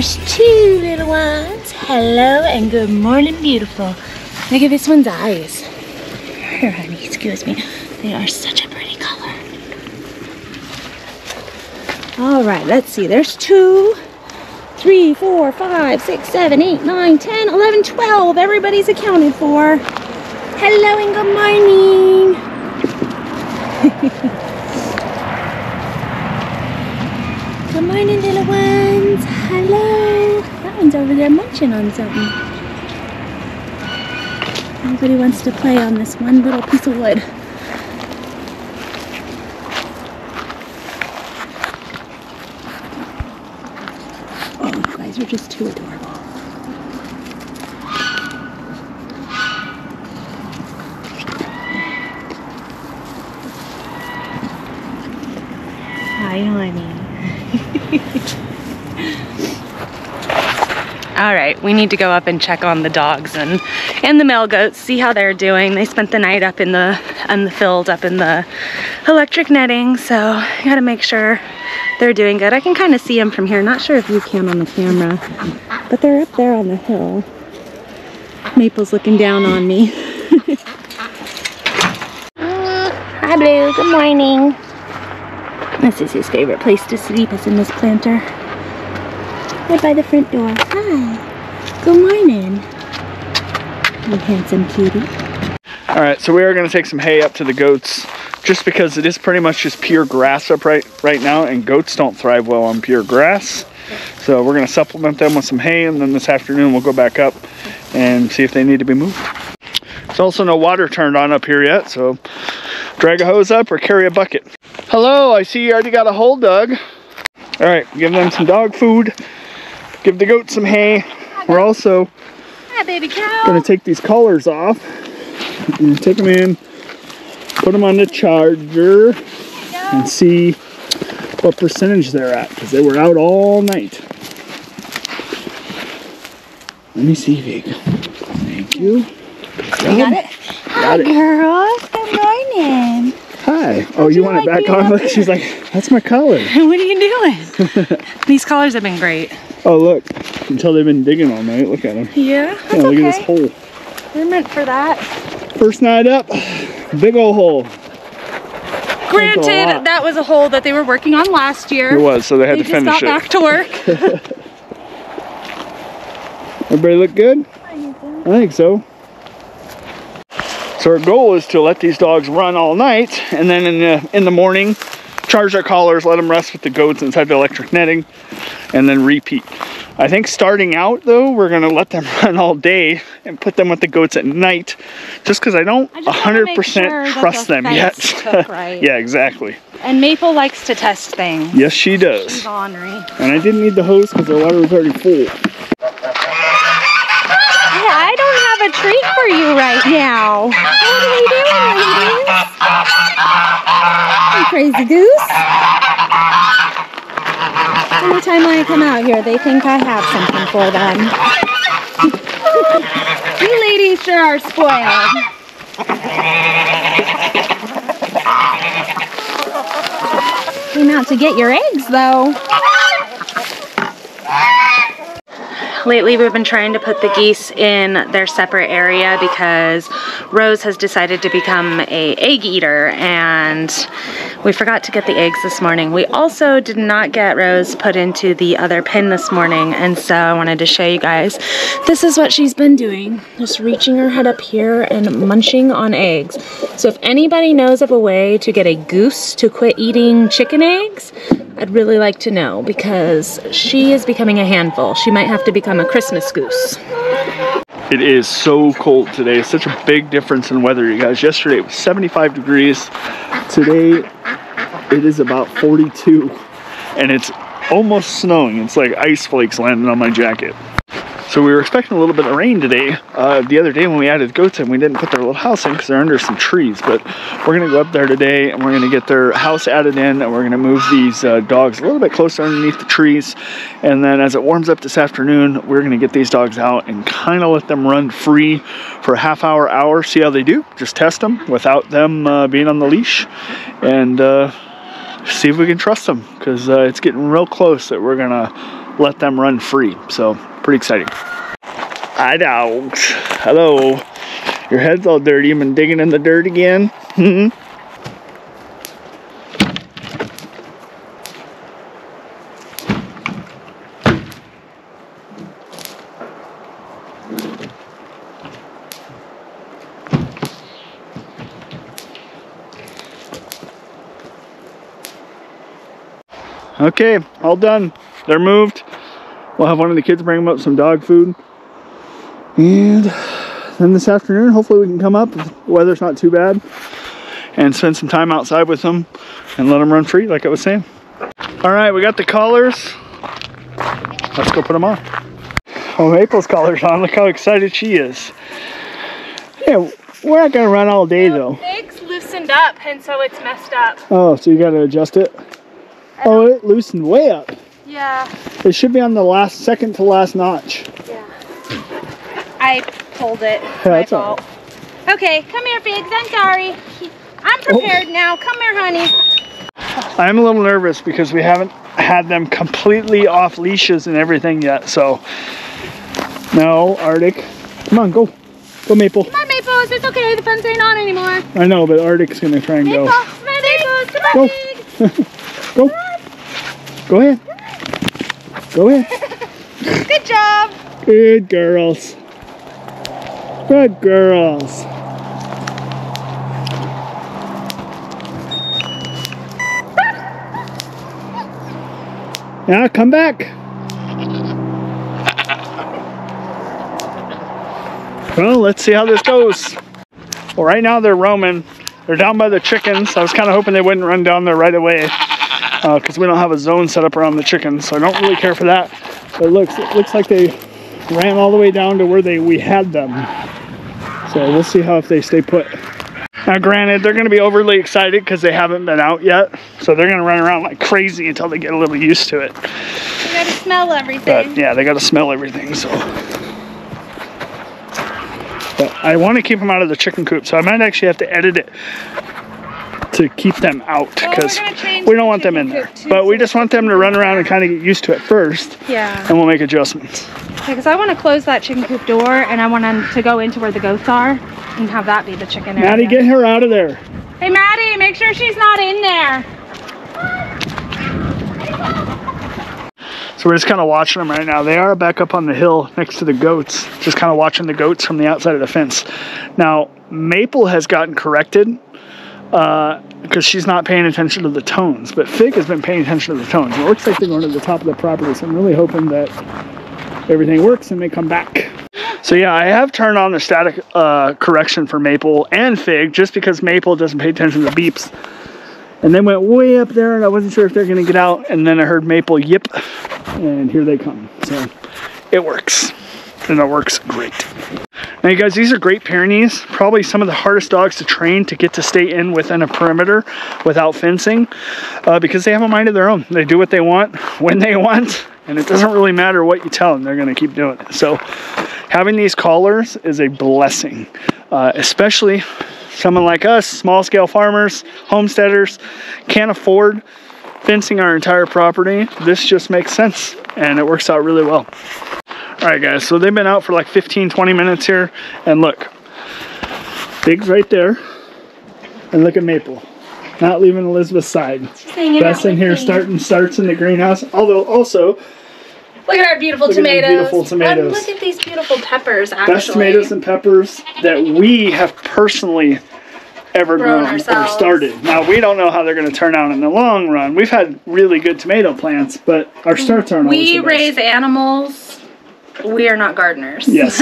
There's two little ones. Hello and good morning, beautiful. Look at this one's eyes. Here, honey, excuse me. They are such a pretty color. All right, let's see. There's two, three, four, five, six, seven, eight, nine, ten, eleven, twelve. Everybody's accounted for. Hello and good morning. Good morning, little ones. Hello. That one's over there munching on something. Everybody wants to play on this one little piece of wood. Oh, you guys are just too adorable. Hi, honey. All right, we need to go up and check on the dogs and and the male goats, see how they're doing. They spent the night up in the in the field, up in the electric netting, so I gotta make sure they're doing good. I can kind of see them from here. Not sure if you can on the camera, but they're up there on the hill. Maple's looking down on me. Hi, Blue. Good morning. This is his favorite place to sleep is in this planter. Right by the front door. Hi. Good morning. You handsome cutie. All right, so we are gonna take some hay up to the goats just because it is pretty much just pure grass up right, right now and goats don't thrive well on pure grass. So we're gonna supplement them with some hay and then this afternoon we'll go back up and see if they need to be moved. There's also no water turned on up here yet, so drag a hose up or carry a bucket. Hello, I see you already got a hole dug. All right, give them some dog food, give the goats some hay. We're also Hi, baby cow. gonna take these collars off and take them in, put them on the charger, and see what percentage they're at because they were out all night. Let me see, Fig. Thank you. You got it? Hi, Got it. girls. Good morning. Hi. Oh, you, you want it like back on? Look, she's like, that's my collar. What are you doing? These colors have been great. Oh, look. Until they've been digging all night. Look at them. Yeah, Yeah, look okay. at this hole. They're meant for that. First night up, big old hole. Granted, that was a hole that they were working on last year. It was, so they had They to just finish got it. back to work. Everybody look good? I think so. So our goal is to let these dogs run all night, and then in the in the morning, charge their collars, let them rest with the goats inside the electric netting, and then repeat. I think starting out though, we're gonna let them run all day and put them with the goats at night, just because I don't I just wanna make 100% sure trust the them yet. right. yeah, exactly. and Maple likes to test things. Yes, she does. She's ornery. And I didn't need the hose because the water was already full. I don't have a treat for you right now. What are we doing, ladies? You crazy goose. Anytime I come out here, they think I have something for them. you ladies sure are spoiled. Came out to get your eggs, though. Lately, we've been trying to put the geese in their separate area because Rose has decided to become a egg eater and we forgot to get the eggs this morning. We also did not get Rose put into the other pen this morning and so I wanted to show you guys. This is what she's been doing, just reaching her head up here and munching on eggs. So if anybody knows of a way to get a goose to quit eating chicken eggs, I'd really like to know because she is becoming a handful. She might have to become a Christmas goose. It is so cold today. Such a big difference in weather, you guys. Yesterday it was 75 degrees. Today it is about 42 and it's almost snowing. It's like ice flakes landing on my jacket. So we were expecting a little bit of rain today. Uh, the other day when we added goats in, we didn't put their little house in because they're under some trees. But we're gonna go up there today and we're gonna get their house added in and we're gonna move these uh, dogs a little bit closer underneath the trees. And then as it warms up this afternoon, we're gonna get these dogs out and kind of let them run free for a half hour, hour, see how they do. Just test them without them uh, being on the leash and uh, see if we can trust them because uh, it's getting real close that we're gonna let them run free. So pretty exciting. Hi dogs. Hello. Your head's all dirty. You've been digging in the dirt again? Hmm? Okay, all done. They're moved. We'll have one of the kids bring them up some dog food. And then this afternoon, hopefully we can come up, if the weather's not too bad, and spend some time outside with them and let them run free, like I was saying. All right, we got the collars. Let's go put them on. Oh, Maple's collar's on. Look how excited she is. Yeah, we're not gonna run all day though. It's loosened up, and so it's messed up. Oh, so you gotta adjust it? Oh, it loosened way up. Yeah, It should be on the last, second to last notch. yeah. I pulled it. Yeah, My that's all fault. Okay, come here, Figs. I'm sorry. I'm oh. prepared now. Come here, honey. I'm a little nervous because we haven't had them completely off leashes and everything yet. So, no, Arctic. Come on, go. Go, Maple. Come on, Maples. It's okay. The fence ain't on anymore. I know, but Arctic's going to try and Maple. go. Come on, Maples. Come on, Go. Go. Go ahead. Oh, Go ahead. Good job. Good girls. Good girls. Now come back. Well, let's see how this goes. Well, right now they're roaming. They're down by the chickens. I was kind of hoping they wouldn't run down there right away Uh, because we don't have a zone set up around the chickens, so I don't really care for that. But it looks it looks like they ran all the way down to where they we had them. So we'll see how if they stay put. Now, granted, they're going to be overly excited because they haven't been out yet, so they're going to run around like crazy until they get a little used to it. You gotta smell everything. But yeah, they got to smell everything. So, but I want to keep them out of the chicken coop, so I might actually have to edit it to keep them out because gonna we don't want them in there. But we just want them to run around and kind of get used to it first, Yeah. and we'll make adjustments. Because I want to close that chicken coop door and I want them to go into where the goats are and have that be the chicken area. Maddie, get her out of there. Hey, Maddie, make sure she's not in there. So we're just kind of watching them right now. They are back up on the hill next to the goats, just kind of watching the goats from the outside of the fence. Now, Maple has gotten corrected because she's not paying attention to the tones, but Fig has been paying attention to the tones. It looks like they're going to the top of the property, so I'm really hoping that everything works and they come back. So yeah, I have turned on the static uh, correction for Maple and Fig just because Maple doesn't pay attention to the beeps. And they went way up there and I wasn't sure if they're gonna get out. And then I heard Maple yip and here they come. So it works. And it works great. Now you guys, these are Great Pyrenees. Probably some of the hardest dogs to train to get to stay in within a perimeter without fencing uh, because they have a mind of their own. They do what they want, when they want, and it doesn't really matter what you tell them, they're gonna keep doing it. So having these collars is a blessing, uh, especially someone like us, small scale farmers, homesteaders, can't afford fencing our entire property. This just makes sense and it works out really well. All right, guys, so they've been out for like 15, 20 minutes here, and look, Big's right there, and look at Maple, not leaving Elizabeth's side. Best in here starting starts in the greenhouse. Although also Look at our beautiful Look at tomatoes. beautiful tomatoes. Um, and look at these beautiful peppers, actually. best tomatoes and peppers that we have personally ever Grown grown, or started. Now we don't know how they're going to turn out in the long run. We've had really good tomato plants, but our starts aren't always we the best. raise animals we are not gardeners. Yes.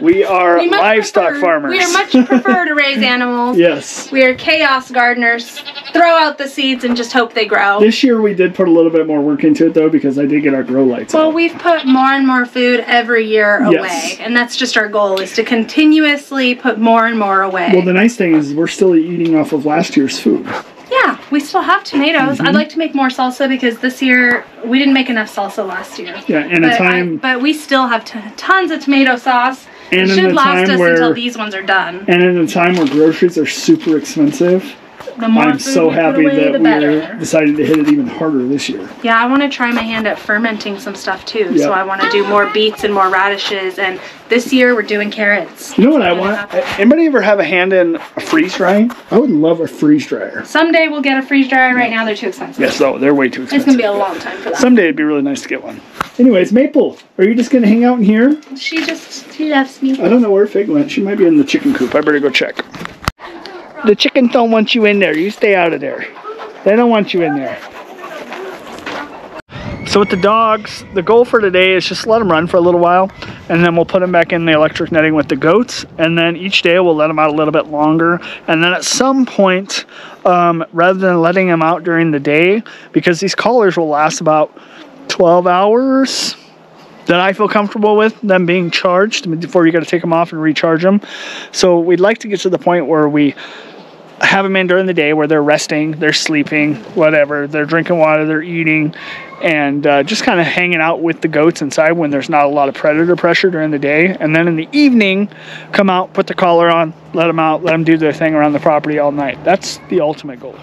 we are We livestock prefer- farmers. We are much prefer to raise animals. yes. We are chaos gardeners. Throw out the seeds and just hope they grow. This year we did put a little bit more work into it though because I did get our grow lights. Well, out. we've put more and more food every year away, Yes. and that's just our goal: is to continuously put more and more away. Well, the nice thing is we're still eating off of last year's food. We still have tomatoes. Mm-hmm. I'd like to make more salsa because this year we didn't make enough salsa last year. Yeah, in But, a I- time but we still have t- tons of tomato sauce. And it should last us where- until these ones are done. and in a time where groceries are super expensive, The more I'm food so we put happy away, that the we're better. decided to hit it even harder this year. Yeah, I want to try my hand at fermenting some stuff too. Yeah. So I want to do more beets and more radishes. And this year we're doing carrots. You know what I want? Anybody ever have a hand in a freeze drying? I would love a freeze dryer. Someday we'll get a freeze dryer. Right now they're too expensive. Yes, though they're way too expensive. It's gonna be a long time for that. Someday it'd be really nice to get one. Anyways, Maple, are you just gonna hang out in here? She just she loves me. I don't know where Fig went. She might be in the chicken coop. I better go check. The chickens don't want you in there. You stay out of there. They don't want you in there. So with the dogs, the goal for today is just let them run for a little while, and then we'll put them back in the electric netting with the goats, and then each day we'll let them out a little bit longer, and then at some point, um, rather than letting them out during the day, because these collars will last about 12 hours, that I feel comfortable with them being charged before you got to take them off and recharge them. So we'd like to get to the point where we have them in during the day where they're resting, they're sleeping, whatever, they're drinking water, they're eating, and uh, just kind of hanging out with the goats inside when there's not a lot of predator pressure during the day. And then in the evening, come out, put the collar on, let them out, let them do their thing around the property all night. That's the ultimate goal.